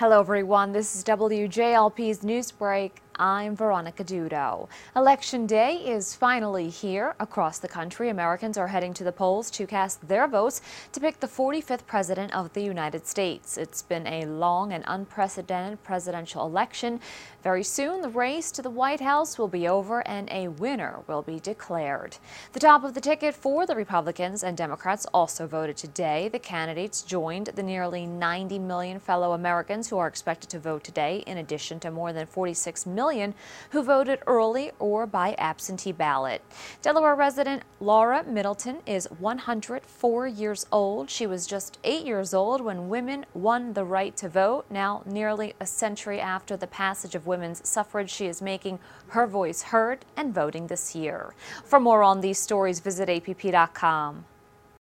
Hello, everyone. This is WJLP's News Break. I'm Veronica Dudo. Election Day is finally here. Across the country, Americans are heading to the polls to cast their votes to pick the 45th President of the United States. It's been a long and unprecedented presidential election. Very soon, the race to the White House will be over and a winner will be declared. The top of the ticket for the Republicans and Democrats also voted today. The candidates joined the nearly 90 million fellow Americans who are expected to vote today, in addition to more than 46 million million who voted early or by absentee ballot. Delaware resident Laura Middleton is 104 years old. She was just eight years old when women won the right to vote. Now, nearly a century after the passage of women's suffrage, she is making her voice heard and voting this year. For more on these stories, visit app.com.